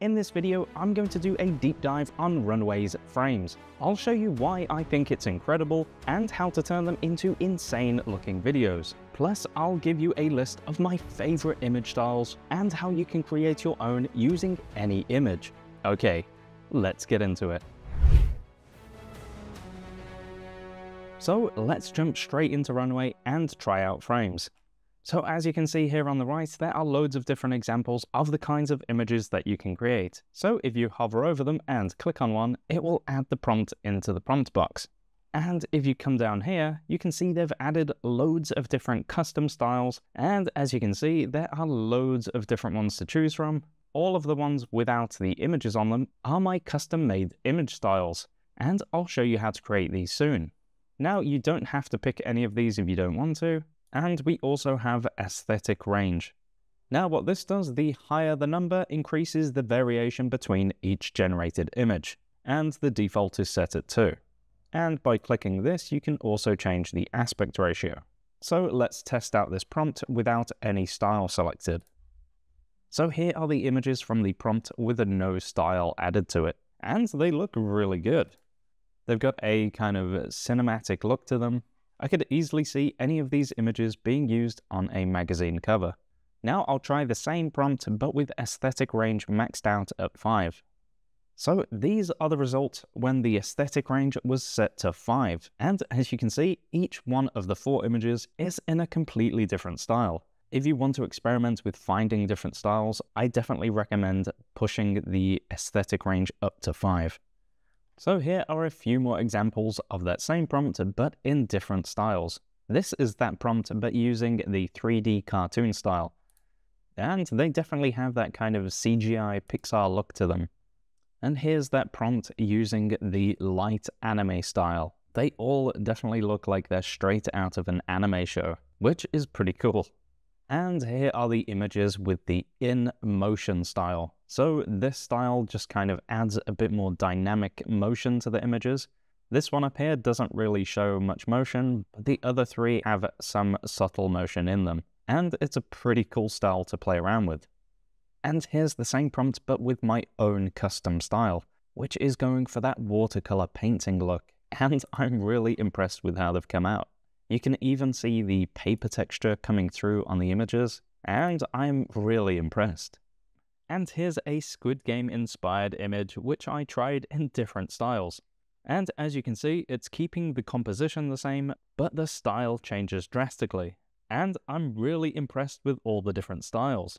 In this video, I'm going to do a deep dive on Runway's frames. I'll show you why I think it's incredible and how to turn them into insane looking videos. Plus, I'll give you a list of my favorite image styles and how you can create your own using any image. Okay, let's get into it. So let's jump straight into Runway and try out frames. So as you can see here on the right, there are loads of different examples of the kinds of images that you can create. So if you hover over them and click on one, it will add the prompt into the prompt box. And if you come down here, you can see they've added loads of different custom styles. And as you can see, there are loads of different ones to choose from. All of the ones without the images on them are my custom made image styles. And I'll show you how to create these soon. Now, you don't have to pick any of these if you don't want to. And we also have aesthetic range. Now what this does, the higher the number increases the variation between each generated image, and the default is set at 2. And by clicking this, you can also change the aspect ratio. So let's test out this prompt without any style selected. So here are the images from the prompt with a no style added to it, and they look really good. They've got a kind of cinematic look to them, I could easily see any of these images being used on a magazine cover. Now I'll try the same prompt but with aesthetic range maxed out at 5. So these are the results when the aesthetic range was set to 5, and as you can see, each one of the four images is in a completely different style. If you want to experiment with finding different styles, I definitely recommend pushing the aesthetic range up to 5. So here are a few more examples of that same prompt, but in different styles. This is that prompt, but using the 3D cartoon style. And they definitely have that kind of CGI Pixar look to them. And here's that prompt using the light anime style. They all definitely look like they're straight out of an anime show, which is pretty cool. And here are the images with the in motion style. So this style just kind of adds a bit more dynamic motion to the images. This one up here doesn't really show much motion, but the other three have some subtle motion in them. And it's a pretty cool style to play around with. And here's the same prompt, but with my own custom style, which is going for that watercolor painting look. And I'm really impressed with how they've come out. You can even see the paper texture coming through on the images, and I'm really impressed. And here's a Squid Game inspired image which I tried in different styles. And as you can see, it's keeping the composition the same, but the style changes drastically. And I'm really impressed with all the different styles.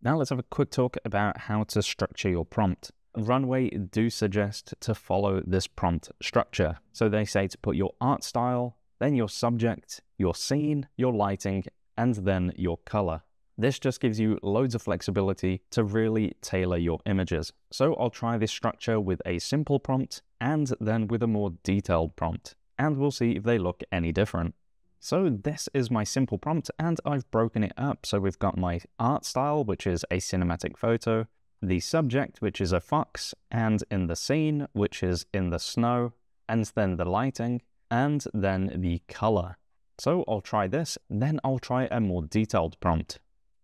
Now let's have a quick talk about how to structure your prompt. Runway do suggest to follow this prompt structure. So they say to put your art style, then your subject, your scene, your lighting, and then your color. This just gives you loads of flexibility to really tailor your images. So I'll try this structure with a simple prompt and then with a more detailed prompt, and we'll see if they look any different. So this is my simple prompt and I've broken it up. So we've got my art style, which is a cinematic photo, the subject, which is a fox, and in the scene, which is in the snow, and then the lighting, and then the color. So I'll try this, then I'll try a more detailed prompt.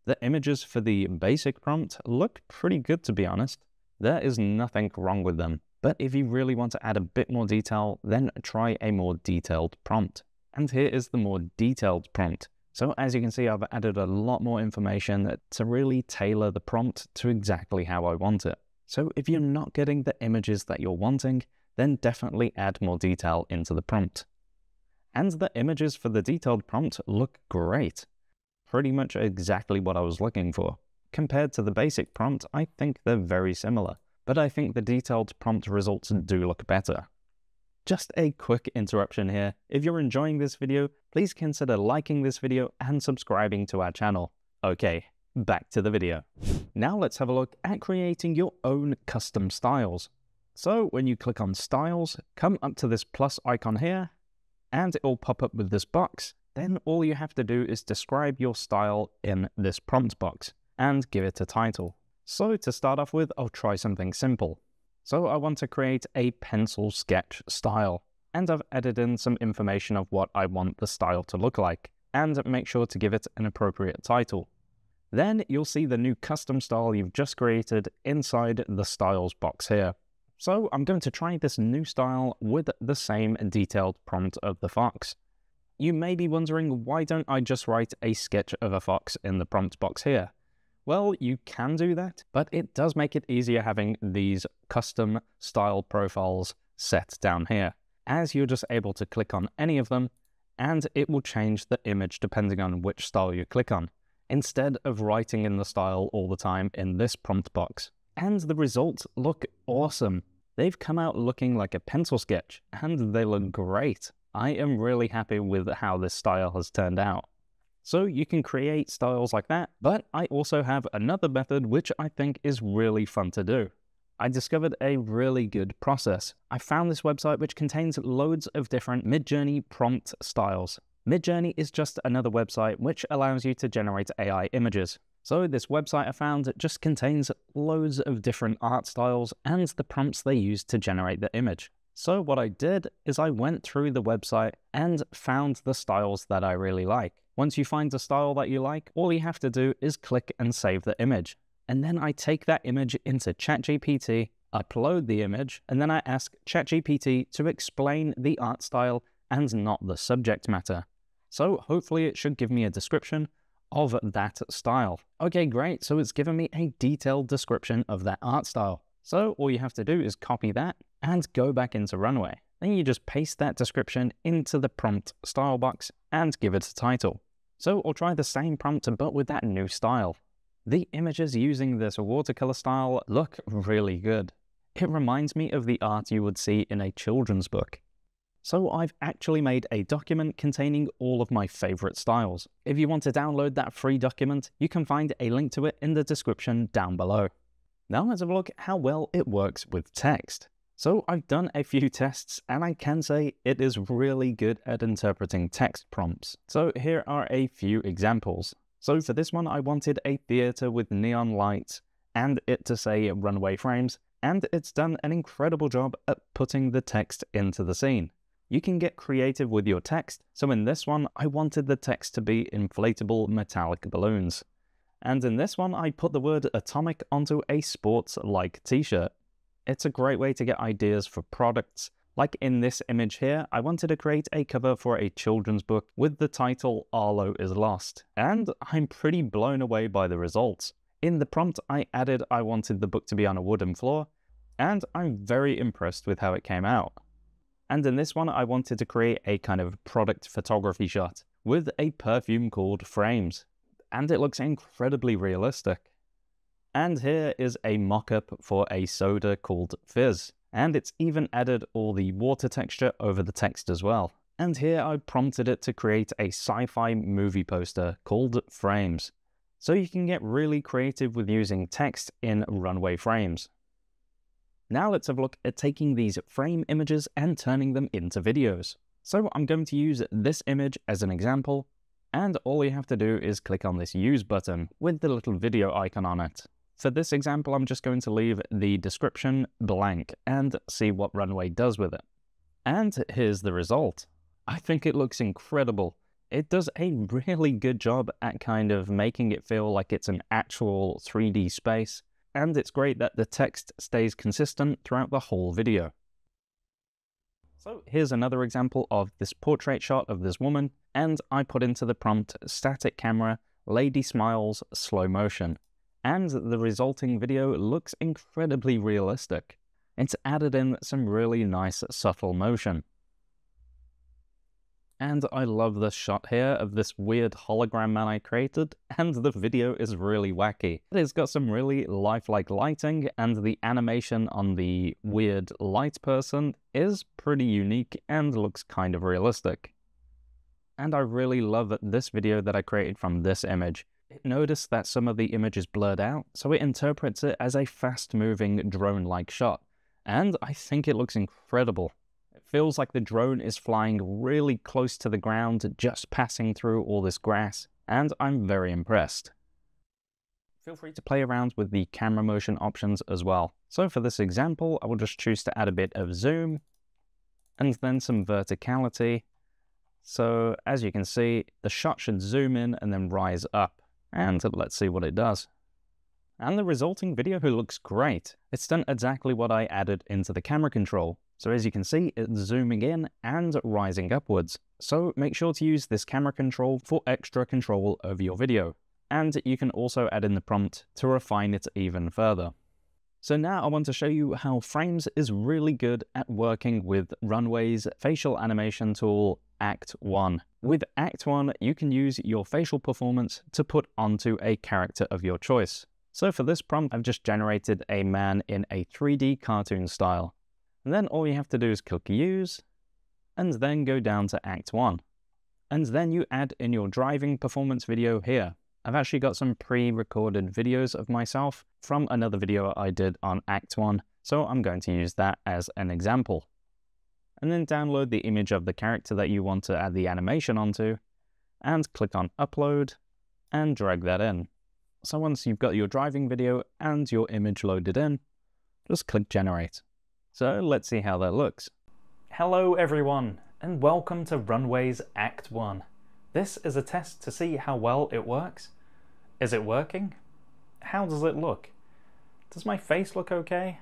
The images for the basic prompt look pretty good to be honest. There is nothing wrong with them. But if you really want to add a bit more detail, then try a more detailed prompt. And here is the more detailed prompt. So as you can see, I've added a lot more information to really tailor the prompt to exactly how I want it. So if you're not getting the images that you're wanting, then definitely add more detail into the prompt. And the images for the detailed prompt look great. Pretty much exactly what I was looking for. Compared to the basic prompt, I think they're very similar, but I think the detailed prompt results do look better. Just a quick interruption here. If you're enjoying this video, please consider liking this video and subscribing to our channel. Okay, back to the video. Now let's have a look at creating your own custom styles. So when you click on styles, come up to this plus icon here, and it will pop up with this box. Then all you have to do is describe your style in this prompt box and give it a title. So to start off with, I'll try something simple. So I want to create a pencil sketch style, and I've added in some information of what I want the style to look like, and make sure to give it an appropriate title. then you'll see the new custom style you've just created inside the styles box here. So I'm going to try this new style with the same detailed prompt of the fox. You may be wondering, why don't I just write a sketch of a fox in the prompt box here? Well, you can do that, but it does make it easier having these custom style profiles set down here, as you're just able to click on any of them, and it will change the image depending on which style you click on, instead of writing in the style all the time in this prompt box. And the results look awesome. They've come out looking like a pencil sketch, and they look great. I am really happy with how this style has turned out. So you can create styles like that, but I also have another method which I think is really fun to do. I discovered a really good process. I found this website which contains loads of different Midjourney prompt styles. Midjourney is just another website which allows you to generate AI images. So this website I found just contains loads of different art styles and the prompts they use to generate the image. So what I did is I went through the website and found the styles that I really like. Once you find the style that you like, all you have to do is click and save the image. And then I take that image into ChatGPT, upload the image, and then I ask ChatGPT to explain the art style and not the subject matter. So hopefully it should give me a description of that style. Okay, great. So it's given me a detailed description of that art style. So all you have to do is copy that and go back into Runway. Then you just paste that description into the prompt style box and give it a title. So I'll try the same prompt but with that new style. The images using this watercolor style look really good. It reminds me of the art you would see in a children's book. So I've actually made a document containing all of my favorite styles. If you want to download that free document, you can find a link to it in the description down below. Now let's have a look how well it works with text. So I've done a few tests and I can say it is really good at interpreting text prompts. So here are a few examples. So for this one, I wanted a theater with neon lights and it to say runway frames, and it's done an incredible job at putting the text into the scene you can get creative with your text. So in this one, I wanted the text to be inflatable metallic balloons. And in this one, I put the word atomic onto a sports-like t-shirt. It's a great way to get ideas for products. Like in this image here, I wanted to create a cover for a children's book with the title Arlo is Lost. And I'm pretty blown away by the results. In the prompt I added I wanted the book to be on a wooden floor, and I'm very impressed with how it came out. And in this one, I wanted to create a kind of product photography shot with a perfume called Frames. And it looks incredibly realistic. And here is a mock-up for a soda called Fizz. And it's even added all the water texture over the text as well. And here I prompted it to create a sci-fi movie poster called Frames. So you can get really creative with using text in runway frames. Now let's have a look at taking these frame images and turning them into videos. So I'm going to use this image as an example, and all you have to do is click on this use button with the little video icon on it. For this example, I'm just going to leave the description blank and see what Runway does with it. And here's the result. I think it looks incredible. It does a really good job at kind of making it feel like it's an actual 3D space, and it's great that the text stays consistent throughout the whole video. So here's another example of this portrait shot of this woman, and I put into the prompt static camera, lady smiles, slow motion. And the resulting video looks incredibly realistic. It's added in some really nice subtle motion. And I love this shot here of this weird hologram man I created, and the video is really wacky. It's got some really lifelike lighting, and the animation on the weird light person is pretty unique and looks kind of realistic. And I really love this video that I created from this image. Notice that some of the image is blurred out, so it interprets it as a fast-moving drone-like shot. And I think it looks incredible feels like the drone is flying really close to the ground, just passing through all this grass, and I'm very impressed. Feel free to play around with the camera motion options as well. So for this example, I will just choose to add a bit of zoom, and then some verticality. So as you can see, the shot should zoom in and then rise up. And let's see what it does. And the resulting video looks great. It's done exactly what I added into the camera control. So as you can see, it's zooming in and rising upwards. So make sure to use this camera control for extra control over your video. And you can also add in the prompt to refine it even further. So now I want to show you how Frames is really good at working with Runway's facial animation tool, Act 1. With Act 1, you can use your facial performance to put onto a character of your choice. So for this prompt, I've just generated a man in a 3D cartoon style. And then all you have to do is click Use, and then go down to Act 1. And then you add in your driving performance video here. I've actually got some pre-recorded videos of myself from another video I did on Act 1, so I'm going to use that as an example. And then download the image of the character that you want to add the animation onto, and click on Upload, and drag that in. So once you've got your driving video and your image loaded in, just click Generate. So let's see how that looks. Hello everyone, and welcome to Runway's Act 1. This is a test to see how well it works. Is it working? How does it look? Does my face look okay?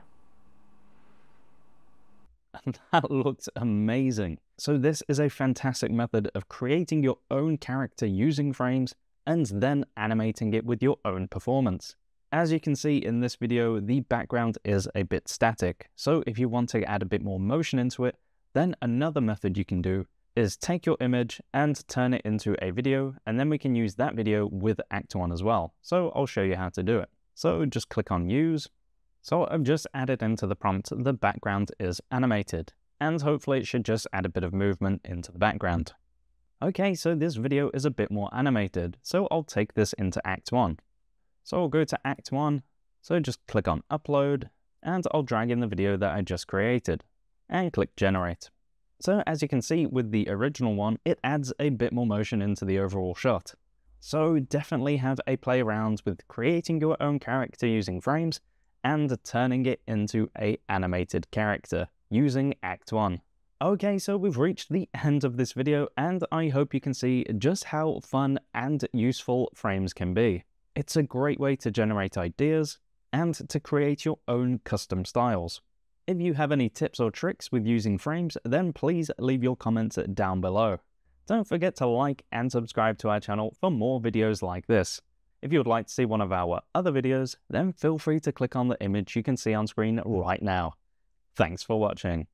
that looks amazing. So this is a fantastic method of creating your own character using frames and then animating it with your own performance. As you can see in this video, the background is a bit static. So if you want to add a bit more motion into it, then another method you can do is take your image and turn it into a video, and then we can use that video with Act 1 as well. So I'll show you how to do it. So just click on Use. So I've just added into the prompt the background is animated, and hopefully it should just add a bit of movement into the background. Okay, so this video is a bit more animated, so I'll take this into Act 1. So I'll go to Act 1, so just click on Upload, and I'll drag in the video that I just created, and click Generate. So as you can see with the original one, it adds a bit more motion into the overall shot. So definitely have a play around with creating your own character using frames and turning it into a animated character using Act 1. Okay, so we've reached the end of this video and I hope you can see just how fun and useful frames can be. It's a great way to generate ideas and to create your own custom styles. If you have any tips or tricks with using frames, then please leave your comments down below. Don't forget to like and subscribe to our channel for more videos like this. If you would like to see one of our other videos, then feel free to click on the image you can see on screen right now. Thanks for watching.